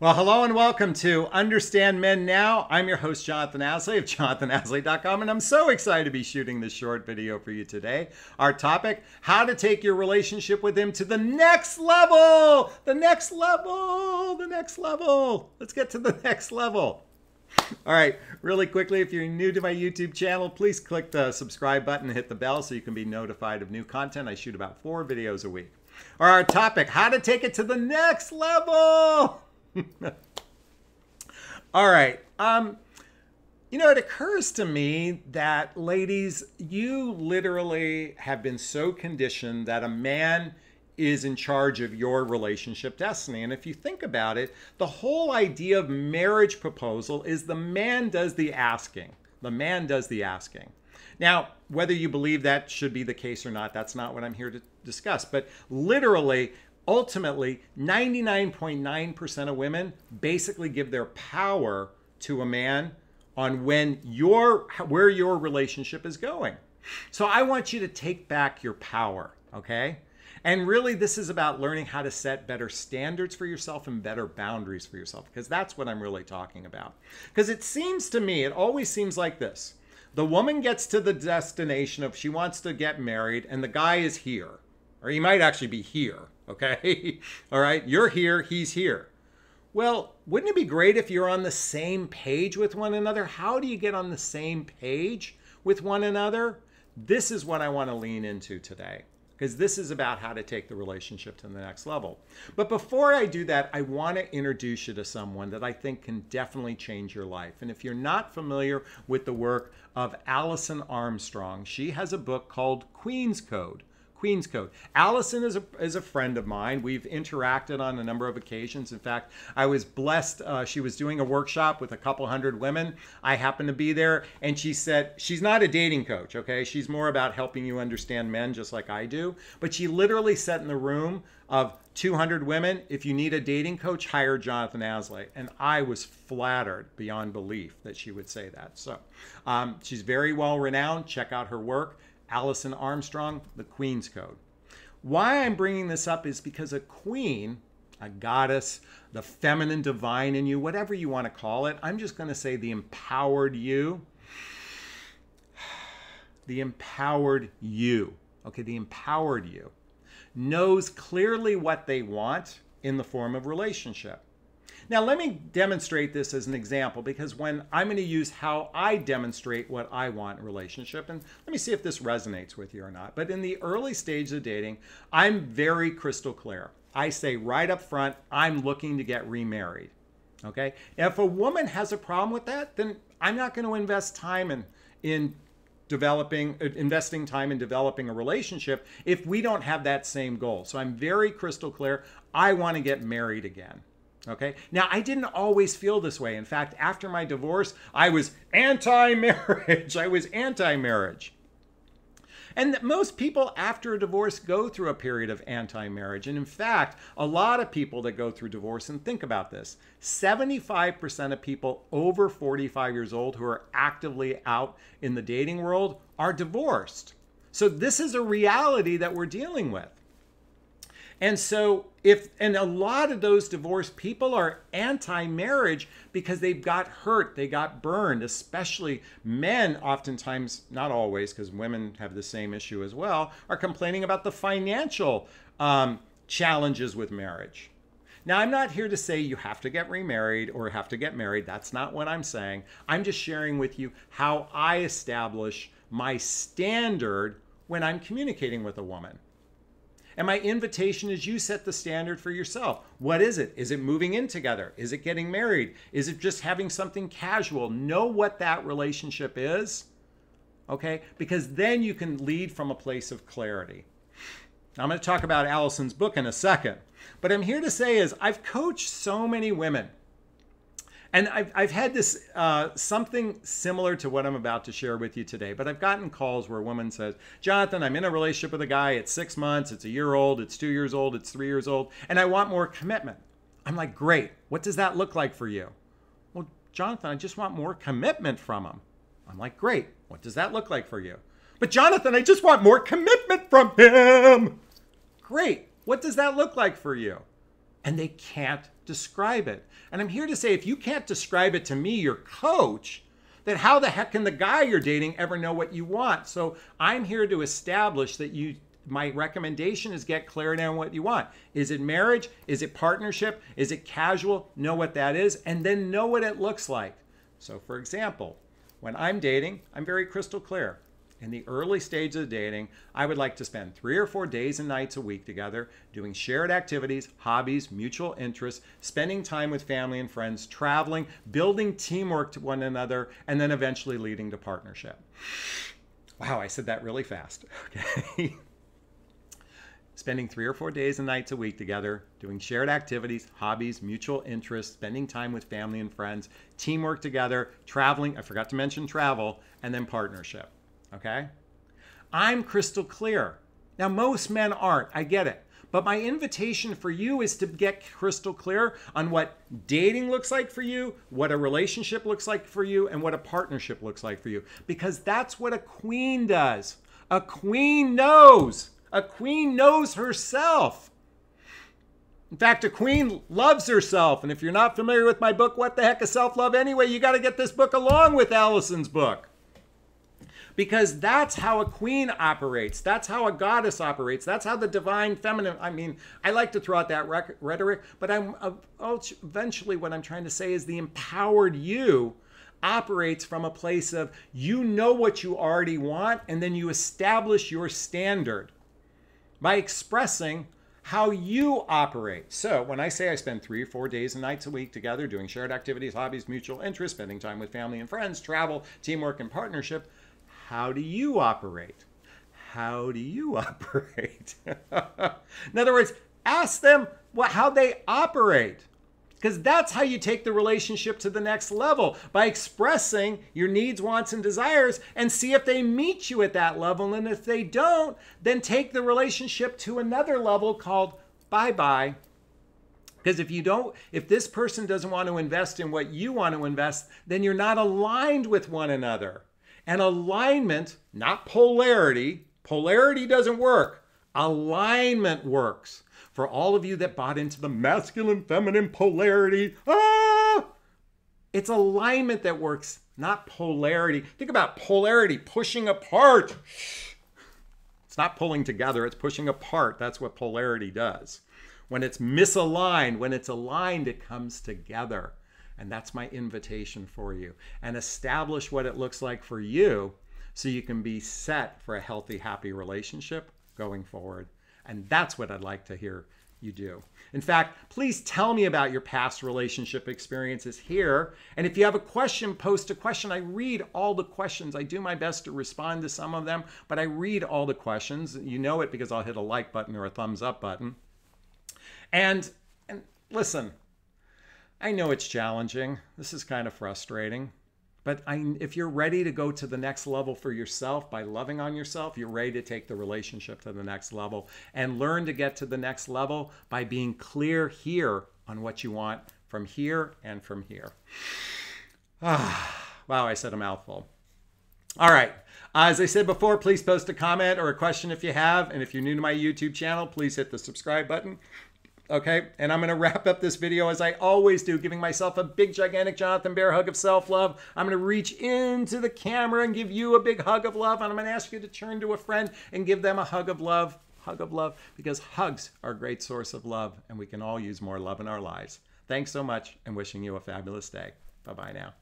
Well, hello and welcome to Understand Men Now. I'm your host, Jonathon Aslay of jonathonAslay.com, and I'm so excited to be shooting this short video for you today. Our topic how to take your relationship with him to the next level. The next level. The next level. Let's get to the next level. All right, really quickly, if you're new to my YouTube channel, please click the subscribe button and hit the bell so you can be notified of new content. I shoot about four videos a week. Our topic how to take it to the next level. All right. Um, you know, it occurs to me that, ladies, you literally have been so conditioned that a man is in charge of your relationship destiny. And if you think about it, the whole idea of marriage proposal is the man does the asking. The man does the asking. Now, whether you believe that should be the case or not, that's not what I'm here to discuss. But literally, ultimately 99.9% of women basically give their power to a man on when your where your relationship is going. So I want you to take back your power, okay? And really this is about learning how to set better standards for yourself and better boundaries for yourself because that's what I'm really talking about. Because it seems to me, it always seems like this. The woman gets to the destination of she wants to get married and the guy is here. Or he might actually be here okay? All right, you're here, he's here. Well, wouldn't it be great if you're on the same page with one another? How do you get on the same page with one another? This is what I want to lean into today because this is about how to take the relationship to the next level. But before I do that, I want to introduce you to someone that I think can definitely change your life. And if you're not familiar with the work of Alison Armstrong, she has a book called Queen's Code Queen's Code. Alison is a, is a friend of mine. We've interacted on a number of occasions. In fact, I was blessed. Uh, she was doing a workshop with a couple hundred women. I happened to be there, and she said, She's not a dating coach, okay? She's more about helping you understand men just like I do. But she literally sat in the room of 200 women. If you need a dating coach, hire Jonathon Aslay. And I was flattered beyond belief that she would say that. So um, she's very well renowned. Check out her work. Alison Armstrong, the Queen's Code. Why I'm bringing this up is because a queen, a goddess, the feminine divine in you, whatever you want to call it, I'm just going to say the empowered you. The empowered you, okay, the empowered you knows clearly what they want in the form of relationship. Now, let me demonstrate this as an example because when I'm going to use how I demonstrate what I want in relationship, and let me see if this resonates with you or not. But in the early stage of dating, I'm very crystal clear. I say right up front, I'm looking to get remarried. Okay? If a woman has a problem with that, then I'm not going to invest time in, in developing uh, investing time in developing a relationship if we don't have that same goal. So I'm very crystal clear. I want to get married again. Okay. Now, I didn't always feel this way. In fact, after my divorce, I was anti marriage. I was anti marriage. And most people after a divorce go through a period of anti marriage. And in fact, a lot of people that go through divorce, and think about this 75% of people over 45 years old who are actively out in the dating world are divorced. So this is a reality that we're dealing with. And so if and a lot of those divorced people are anti-marriage because they've got hurt, they got burned, especially men oftentimes, not always because women have the same issue as well, are complaining about the financial um, challenges with marriage. Now, I'm not here to say you have to get remarried or have to get married. That's not what I'm saying. I'm just sharing with you how I establish my standard when I'm communicating with a woman. And my invitation is you set the standard for yourself. What is it? Is it moving in together? Is it getting married? Is it just having something casual? Know what that relationship is, okay? Because then you can lead from a place of clarity. Now, I'm going to talk about Alison's book in a second. But I'm here to say is I've coached so many women and I've, I've had this uh, something similar to what I'm about to share with you today, but I've gotten calls where a woman says, Jonathan, I'm in a relationship with a guy. It's six months, it's a year old, it's two years old, it's three years old, and I want more commitment. I'm like, great. What does that look like for you? Well, Jonathan, I just want more commitment from him. I'm like, great. What does that look like for you? But Jonathan, I just want more commitment from him. Great. What does that look like for you? And they can't describe it. And I'm here to say if you can't describe it to me, your coach, then how the heck can the guy you're dating ever know what you want? So I'm here to establish that you my recommendation is get clarity on what you want. Is it marriage? Is it partnership? Is it casual? Know what that is and then know what it looks like. So for example, when I'm dating, I'm very crystal clear in the early stages of dating, I would like to spend three or four days and nights a week together doing shared activities, hobbies, mutual interests, spending time with family and friends, traveling, building teamwork to one another, and then eventually leading to partnership. Wow, I said that really fast. Okay. spending three or four days and nights a week together, doing shared activities, hobbies, mutual interests, spending time with family and friends, teamwork together, traveling, I forgot to mention travel, and then partnership. Okay? I'm crystal clear. Now, most men aren't. I get it. But my invitation for you is to get crystal clear on what dating looks like for you, what a relationship looks like for you, and what a partnership looks like for you. Because that's what a queen does. A queen knows. A queen knows herself. In fact, a queen loves herself. And if you're not familiar with my book, What the Heck is Self Love Anyway, you got to get this book along with Alison's book because that's how a queen operates. That's how a goddess operates. That's how the divine feminine. I mean, I like to throw out that rhetoric, but I'm uh, eventually what I'm trying to say is the empowered you operates from a place of you know what you already want and then you establish your standard by expressing how you operate. So, when I say I spend three or four days and nights a week together doing shared activities, hobbies, mutual interests, spending time with family and friends, travel, teamwork, and partnership, how do you operate? How do you operate? In other words, ask them what, how they operate. Because that's how you take the relationship to the next level by expressing your needs, wants, and desires and see if they meet you at that level. And if they don't, then take the relationship to another level called bye bye. Because if you don't, if this person doesn't want to invest in what you want to invest, then you're not aligned with one another. And alignment, not polarity, polarity doesn't work. Alignment works. For all of you that bought into the masculine feminine polarity, ah, it's alignment that works, not polarity. Think about polarity pushing apart. It's not pulling together, it's pushing apart. That's what polarity does. When it's misaligned, when it's aligned, it comes together. And that's my invitation for you. And establish what it looks like for you so you can be set for a healthy, happy relationship going forward. And that's what I'd like to hear you do. In fact, please tell me about your past relationship experiences here. And if you have a question, post a question. I read all the questions. I do my best to respond to some of them, but I read all the questions. You know it because I'll hit a like button or a thumbs up button. And and listen, I know it's challenging. This is kind of frustrating. But I, if you're ready to go to the next level for yourself by loving on yourself, you're ready to take the relationship to the next level and learn to get to the next level by being clear here on what you want from here and from here. Ah, wow, I said a mouthful. All right. As I said before, please post a comment or a question if you have. And if you're new to my YouTube channel, please hit the subscribe button Okay, and I'm going to wrap up this video as I always do, giving myself a big, gigantic Jonathan Bear hug of self love. I'm going to reach into the camera and give you a big hug of love. And I'm going to ask you to turn to a friend and give them a hug of love, hug of love, because hugs are a great source of love, and we can all use more love in our lives. Thanks so much, and wishing you a fabulous day. Bye bye now.